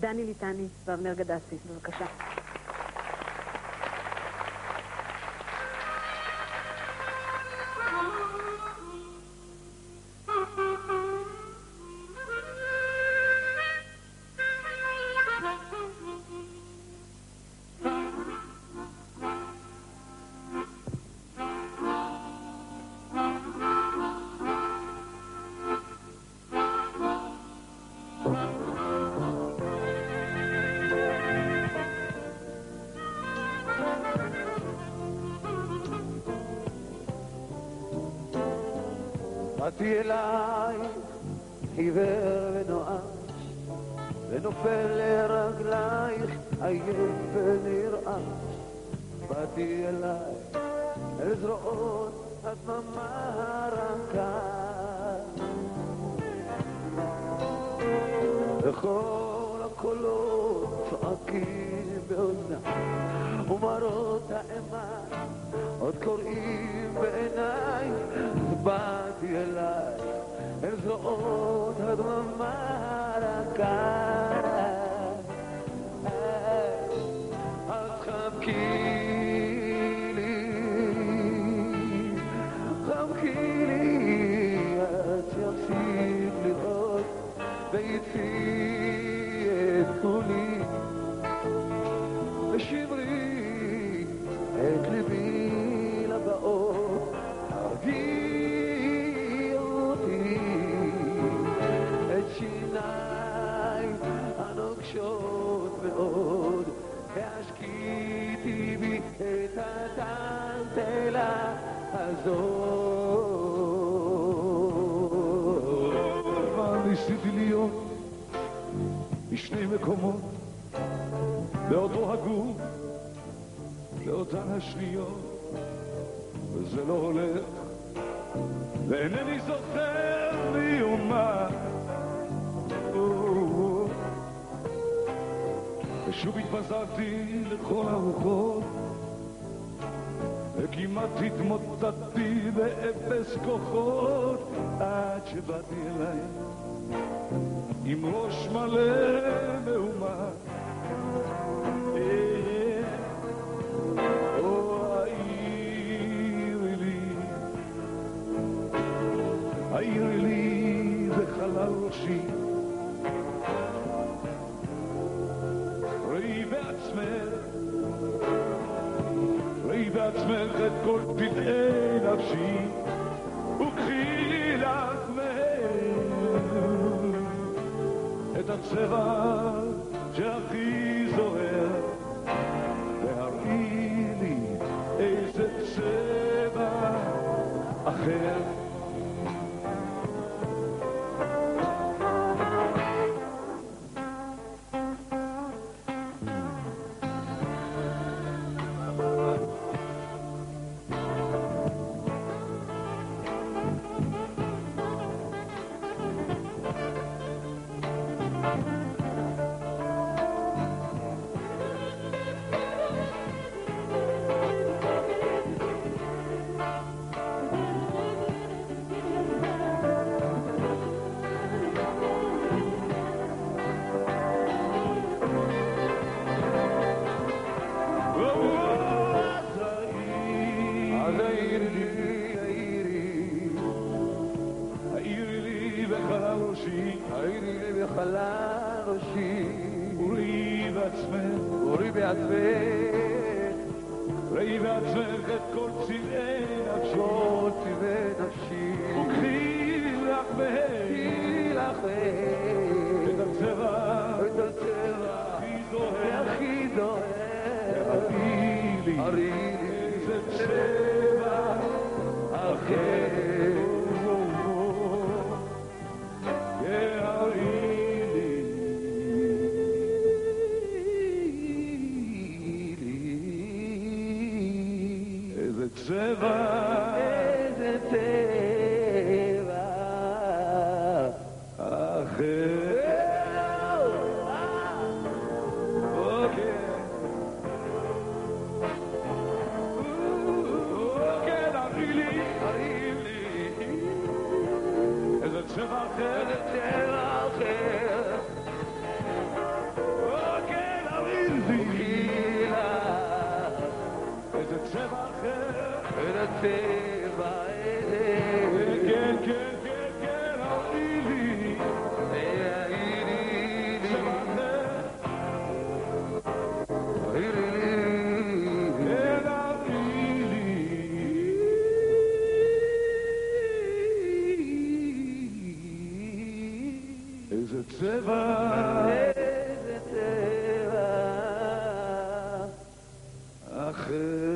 דני ליטני ואבנר גדסי. בבקשה. באתי אלייך עיוור ונואש ונופל לרגלייך עייף ונרעש. באתי אלייך אל זרועות הדממה הרכה. וכל הקולות צועקים באוזנה ומראות האימה עוד קוראים בעיניי באתי אלייך אל זרועות הדממה הרכה אז חבקי לי חבקי לי עד שיפסיק הזאת. כבר ניסיתי להיות? בשני מקומות. באותו הגוף באותן השניות. וזה לא הולך. ואינני זוכר מיומה. ושוב התפזרתי לכל הרוחות וכמעט התמוטטתי באפס כוחות עד שבאתי אליי. עם ראש מלא מהומה אה, לי העירי לי בחלל ראשי ראי בעצמך את כל פלאי נפשי וקחי מהם את הצבע שהכי זוהר והראי לי איזה צבע אחר ראשי וראי בעצמך. אורי בעצמך. ראי בעצמך את כל צבעי נפשי. כל צבעי נפשי. וקחי לך מהם איזה צבע איזה צבע אחר אוקיי אוקיי, צבע אחר